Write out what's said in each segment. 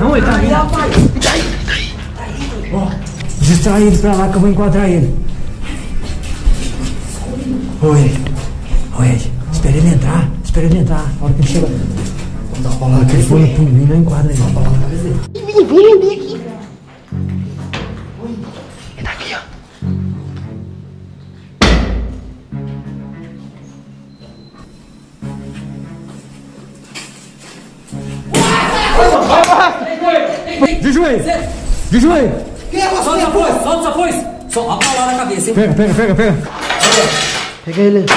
Não, ele tá vindo. Ó, distrai ele pra lá que eu vou enquadrar ele. Oi. Oi, espera ele entrar. Espera ele entrar. A hora que ele chega. Dar uma bola que ele for no pulinho, não enquadra ele. Vem, vem, vem aqui. De joelho! De joelho! Quem é Solta você, essa pô? foice, solta essa foice. Só a palavra na cabeça, hein? Pega, pega, pega, pega! Pega ele. O que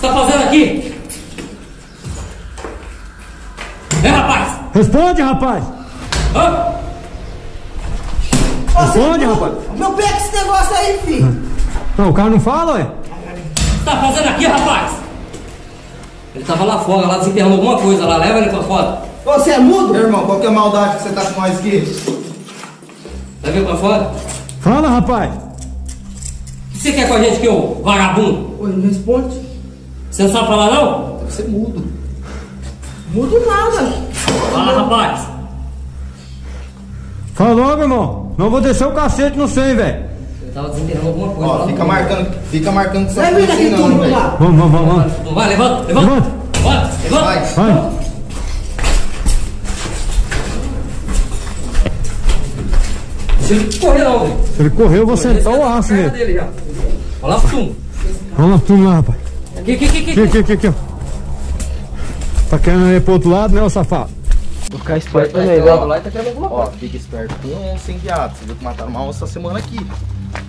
você tá fazendo aqui? É, rapaz? Responde, rapaz! Hã? Responde, rapaz! Meu pé com esse negócio aí, filho. Não, o cara não fala, ué? O que você tá fazendo aqui, rapaz? Ele tava lá fora, lá desenterrando alguma coisa lá. Leva ele pra fora. Você é mudo? Meu irmão, qual que é a maldade que você tá com nós aqui? Leva ele pra fora. Fala, rapaz! O que você quer com a gente aqui, ô vagabundo? Oi, não responde. Você não sabe falar, não? Deve ser mudo. Mudo nada. Fala, rapaz. Fala logo, irmão! Não vou descer o cacete no 100, velho! Tava desenterrando alguma coisa Ó, lá. fica marcando, fica marcando que você não não, velho. lá. Vamos, vamos, vamos, vamos! Vai, levanta, levanta. Levanta. Levanta. Vai. Vai! Deixa ele correr, não, velho. Se ele correr, eu vou sentar o aço nele. dele já. Olha lá pro. Vamos lá, tudo lá, rapaz. Aqui, aqui, aqui, Aqui, aqui. aqui, aqui, aqui, ó. Tá querendo ir pro outro lado, né, ô safado? Vou ficar esperto Tá chegando lá e tá querendo alguma Ó, coisa. fica esperto com onça, hein, viado. Você viu que mataram uma onça essa semana aqui.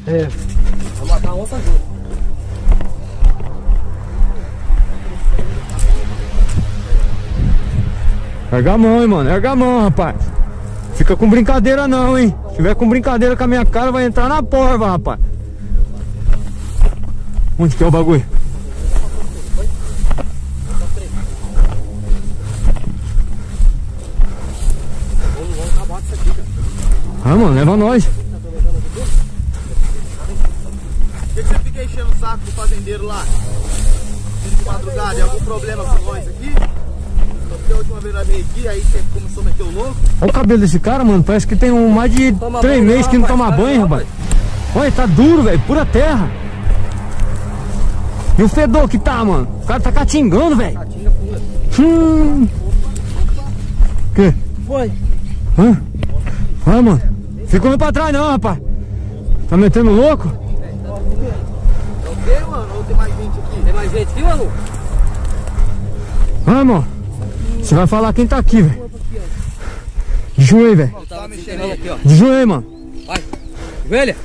É. Vou matar a onça junto. Erga a mão, hein, mano. Erga a mão, rapaz. Fica com brincadeira não, hein. Tiver com brincadeira com a minha cara, vai entrar na porva, rapaz. Onde que é o bagulho? Ah, mano, leva nós. Por que, que você fica enchendo o saco do fazendeiro lá? De madrugada, é algum problema com nós aqui? Porque a última vez veio aqui, aí você começou a meter o louco. Olha o cabelo desse cara, mano. Parece que tem um, mais de Toma três meses que não toma banho, rapaz. Olha, tá duro, velho. Pura terra. E o fedor que tá, mano? O cara tá catingando, velho. Hum. Que? Foi. Hã? Vai, mano. Fica olhando pra trás não, rapaz. Tá metendo louco? É o quê, mano? Ou tem mais gente aqui? Tem mais gente aqui, mano? Mano. Você vai falar quem tá aqui, velho. De joelho, velho. Ó. De joelho, mano. Vai. Velha.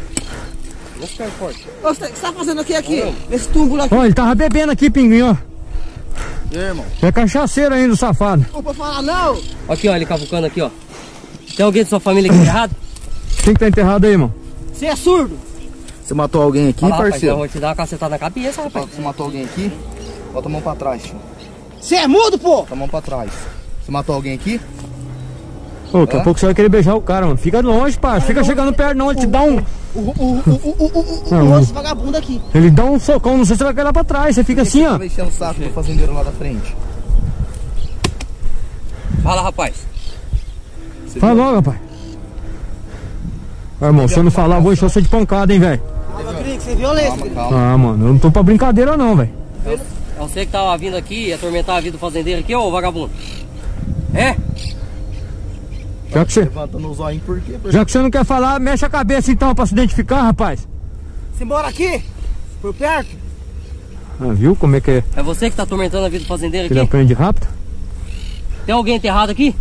Forte. O que você tá fazendo aqui, aqui? Nesse túmulo aqui. Ó, ele tava bebendo aqui, pinguim, ó. E aí, irmão? É cachaceiro ainda, safado. Não vou falar não. Aqui, ó, ele cavucando aqui, ó. Tem alguém de sua família aqui errado? Quem que tá enterrado aí, irmão? Você é surdo? Você matou alguém aqui, Fala, rapaz, eu parceiro? vou te dar uma cacetada na cabeça, rapaz. Você matou alguém aqui? Bota a mão pra trás, tio. Você é mudo, pô? Bota a mão pra trás. Você matou alguém aqui? Ô, daqui a pouco você vai querer beijar o cara, mano. Fica longe, pá. Fica chegando perto, não. Ele te dá um. O, o, o, o, o, o, o, Não, o não. outro vagabundo aqui. Ele dá um socão, não sei se você vai cair lá pra trás. Você fica assim, ó. Tava enchendo o saco do fazendeiro lá da frente. Fala, rapaz. Você Fala viu? logo, rapaz. Ó, irmão, se eu não falar, eu vou encher você de pancada, hein, velho. Calma, Cris, sem violência. Calma, calma. Ah, mano, eu não tô pra brincadeira, não, velho. É você que tava vindo aqui e atormentar a vida do fazendeiro aqui, ô vagabundo? É? Já que, você, Levantando os olhinhos por quê? já que você não quer falar, mexe a cabeça então pra se identificar, rapaz. Você mora aqui? Por perto? Ah, viu como é que é? É você que tá atormentando a vida do fazendeiro que ele aqui? aprende rápido? Tem alguém enterrado aqui?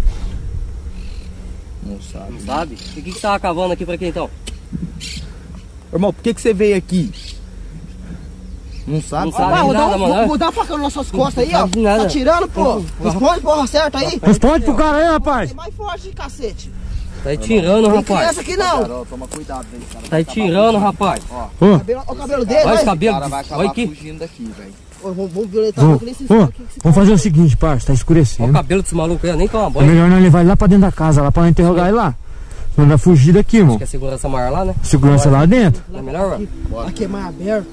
Não sabe. Não sabe? E o que, que você tava cavando aqui pra quê então? Irmão, por que, que você veio aqui? Não sabe? Não sabe. Dar nada, um, mano. vou, dar uma facão nas suas costas aí, ó. Tá tirando, pô. Responde, porra, certo aí. Responde pro cara aí, rapaz. É mais forte, cacete. Tá aí tirando, Tem rapaz. criança aqui não. Carol, toma cuidado aí, cara. Tá aí tirando, rapaz. Ô, Cabelo, olha o cabelo dele, Olha vai. cabelo. cara vai acabar Olha aqui. fugindo daqui, velho. Vamos vamos violentar o nesse que esse vamos fazer o seguinte, parça, tá Olha o escurecendo. cabelo desse maluco aí, nem toma É banho. melhor nós levar ele lá pra dentro da casa, lá pra interrogar ele lá. Não vai fugir daqui, irmão. Quer segurança maior lá, né? Segurança lá dentro. É melhor, ó. Aqui é mais aberto.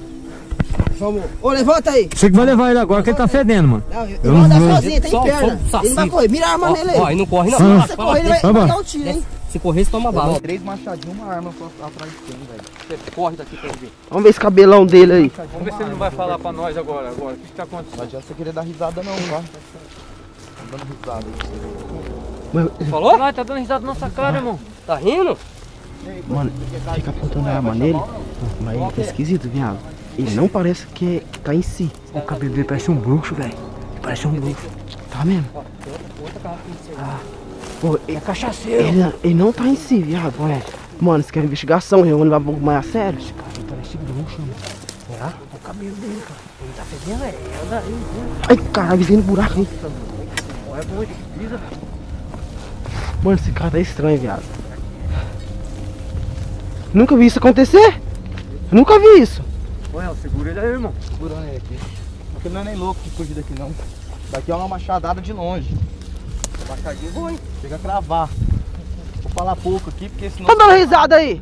Vamos. Ô, levanta aí. Você que vai levar ele agora, que ele tá fedendo, mano. Não, eu, vou andar sozinho, tem Só- perna. só Ele não vai correr. Mira a arma Ó, nele aí. ó, aí não corre não. Se você correr, ele vai Tá dar um tiro, hein? Se correr, você toma bala. Três machadinhos, uma arma pra- atrás de velho. Você corre daqui pra ver. Vamos ver esse cabelão dele aí. Vamos ver se ele não vai falar pra nós agora. agora. O que, que tá acontecendo? Não adianta você querer dar risada não, tá? Tá dando risada aí. Falou? Não, tá dando risada na nossa cara, irmão. Tá rindo? Mano, fica apontando a arma nele. Mas ele tá esquisito, viado. Ele não parece que tá em si. O cabelo dele parece um bruxo, velho. Parece um bruxo. Tá mesmo? Ah, pô, ele, É cachaceiro. ele, ele não tá em si, viado. Mano, isso aqui é investigação, eu vou levar um pouco mais a sério. Parece bruxo, mano. Será? O cabelo dele, cara. Ele tá fedendo, é. Anda aí. Ai, caralho, vizinho no buraco, hein? É ele pisa. Mano, esse cara tá estranho, viado. Nunca vi isso acontecer. Nunca vi isso. Olha, segura ele aí, irmão. Segurando ele aqui. Porque não é nem louco de fugir daqui não. Daqui é uma machadada de longe. Machadinho bom, hein? Chega a cravar. Vou falar pouco aqui, porque senão. Tá dando risada aí.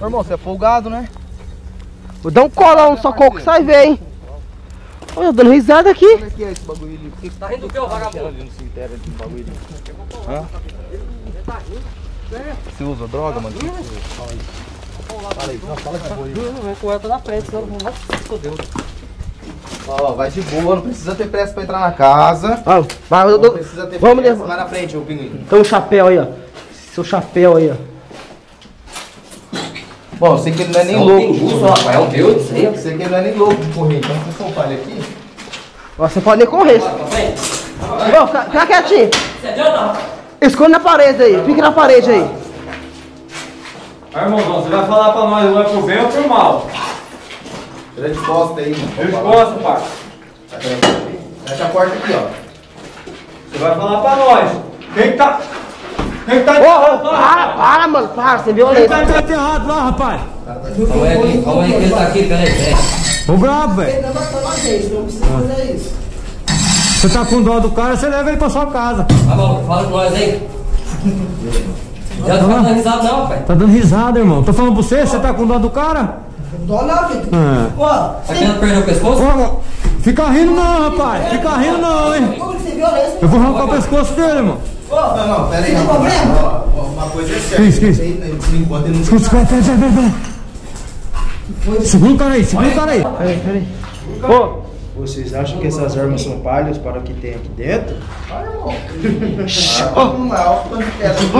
Ô, irmão, você é folgado, né? Vou dar um colão, só coco sai ver, hein? Olha, eu dando risada aqui. Como é que é esse bagulho ali? Por que que Tá rindo do que, ô vagabundo? ali no cemitério ali, no bagulho ali? Hã? Você usa droga, mano? Fala aí, não, fala de boa aí. Não, vem com ela na frente, senão não vai se foder. Ó, vai de boa, não precisa ter pressa pra entrar na casa. Ó, vai, eu Não precisa ter Vamos pressa. Vai na frente, ô pinguim. Tem um chapéu aí, ó. Seu chapéu aí, ó. Bom, eu sei que ele não é nem É um louco. pinguço, rapaz. É um Deus aí. Eu sei que ele não é nem louco de correr. Então, se for falha aqui, Ó, Você pode nem correr. Ó, fica, fica quietinho. Você adianta? Esconde na parede aí. Fica na parede aí. Aí, irmãozão, você vai falar pra nós, não é pro bem ou pro mal? tira de costa aí, mano. Eu escoço, pai. Fecha a porta aqui, ó. Você vai falar pra nós. Quem que tá... Quem que tá... Ô, ô, para, para, mano. Para, você é violento. Tá enterrado lá, rapaz. Calma aí, aqui, calma aí que ele tá aqui, peraí, peraí. Ô brabo, velho. Você tá com dó do cara, você leva ele pra sua casa. Vai, maluco, fala com nós aí. Já não tá dando risada não, pai. Tá dando risada, irmão. Tô falando pra você, você tá com dó do cara? Dó não, filho. É. Ó, Tá querendo perder o pescoço? Ô, fica rindo não, rapaz. Fica rindo não, hein. como que você violento? Eu vou arrancar o pescoço dele, irmão. Não, não, pera aí. Tem problema? Ó, ó, Uma coisa é certa. Isso, isso. Aí, não Escuta, espera, espera. Segura o cara aí, segura o cara aí. Peraí, peraí. Ô, Vocês acham que essas armas são palhas para o que tem aqui dentro? É assim,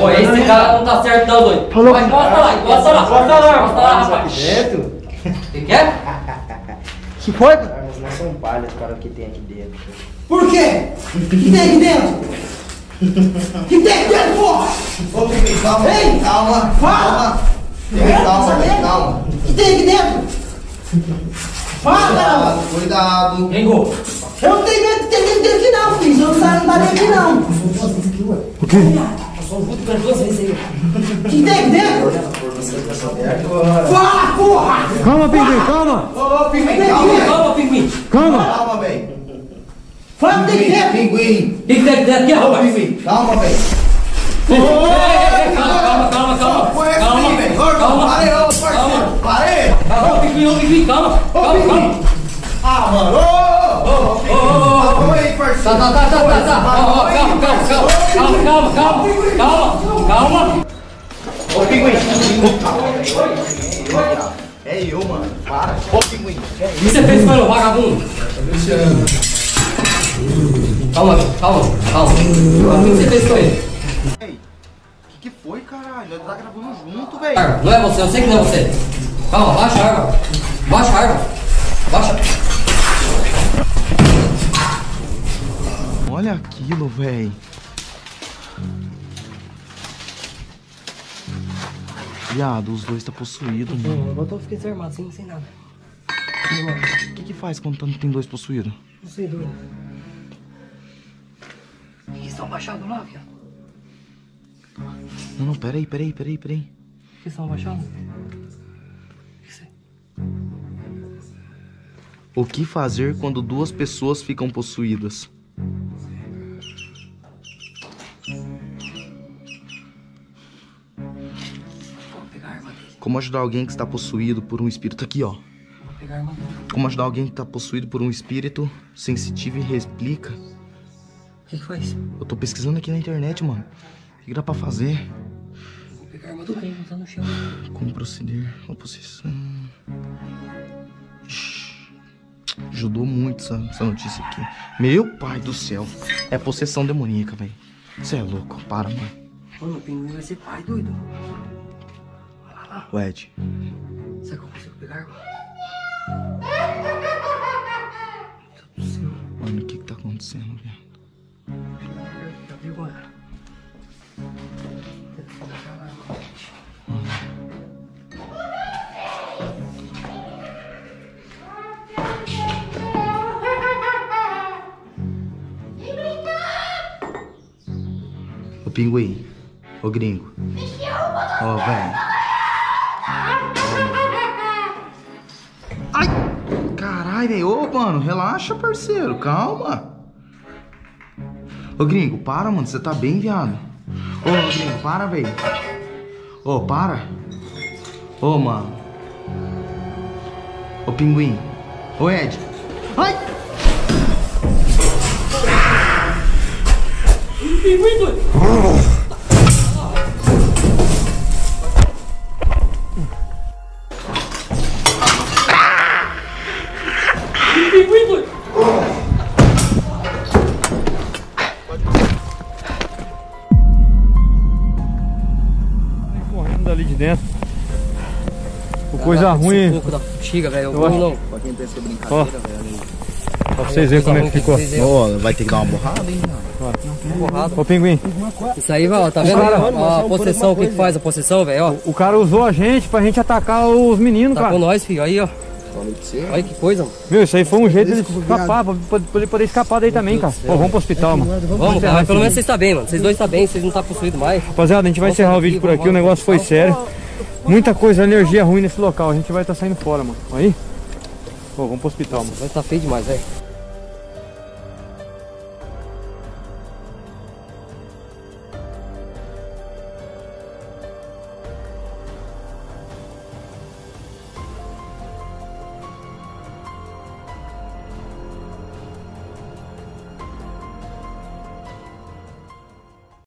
Ô, esse cara não tá certo não, doido. Falou. Vai, encosta lá, encosta lá. Encosta lá, encosta lá, rapaz. Dentro? O que que é? que foi? As armas não são palhas para o que tem aqui dentro. Por quê? O que tem aqui dentro? O que tem aqui dentro, porra? Ô, calma, Ei! calma, Fala! calma. Calma, velho, calma. O que tem aqui dentro? Fala! Cuidado! Engol! Eu não tenho medo de ter medo aqui não, filho. Eu não saio não dentro aqui não. O quê? Eu sou vou pra duas vezes aí. Que tem? Fala, porra! Calma, pinguim, calma! Ô, ô, pinguim, calma! Calma, pinguim! Calma! Calma, bem! Fala, tem que ter! Pinguim! Tem que ter dentro aqui, rapaz! Calma, bem! Calma, calma! Vini, calma. Calma, calma. Ah, mano. Ô, ô, ô, ô. aí, parceiro. Calma, calma, calma. Calma, calma, calma. Calma, calma. Ô, pinguim. É eu, mano. Para. Ô, pinguim. O que você fez com ele, vagabundo? Calma, calma, calma. O que você fez com ele? O que foi, caralho? Nós tá gravando junto, velho. Não é você, eu sei que não é você. Calma, baixa a arma. Baixa a arma. Baixa. Olha aquilo, velho. Viado, os dois tá possuídos, mano. Eu tô ficando desarmado, sem, sem nada. O que que faz quando tem dois possuídos? Não sei, doido. Eles estão abaixados lá, viado. Não, não, peraí, peraí, peraí, peraí. Eles estão abaixados? O que fazer quando duas pessoas ficam possuídas? Vou pegar a arma dele. Como ajudar alguém que está possuído por um espírito aqui, ó? Vou pegar a arma dele. Como ajudar alguém que tá possuído por um espírito sensitivo e replica. O que que faz? Eu tô pesquisando aqui na internet, mano. O que dá pra fazer? Vou pegar a arma do rei, não tá no chão. Como proceder? A possessão. Ajudou muito essa, essa notícia aqui. Meu pai do céu. É possessão demoníaca, velho. Você é louco. Para, mano. Mano, o pinguim vai ser pai, doido. O Ed. Será que eu consigo pegar? Mano, pinguim. Ô gringo. Ô, velho. Ai! Caralho, velho. Ô, mano, relaxa, parceiro. Calma. Ô, gringo, para, mano. Você tá bem, viado. Ô, gringo, para, velho. Ô, para. Ô, mano. Ô, pinguim. Ô, Ed. Ai! Doido! Correndo dali de dentro. Coisa ruim, Um pouco da bexiga, velho. Eu Eu acho-. Pra quem Ó. brincadeira, velho. Pra vocês verem como é que ficou. Vai ter que dar uma borrada, hein, mano? Ô pinguim, Isso aí, ó, tá vendo? Cara, ó, a possessão, o que que faz a possessão, velho? Ó, o cara usou a gente pra gente atacar os meninos, tá com cara. nós, filho. Aí, ó. Olha que coisa, mano. Meu, isso aí foi um jeito de ele escapar, pra, pra pra ele poder escapar daí também, cara. Pô, vamos pro hospital, mano. Vamos, cara. Pelo menos vocês estão bem, mano. Vocês dois estão bem, vocês não estão possuídos mais. Rapaziada, a gente vai encerrar o vídeo por aqui, o negócio foi sério. Muita coisa, energia ruim nesse local. A gente vai estar saindo fora, mano. Aí. Pô, vamos pro hospital, mano. Vai estar feio demais, velho.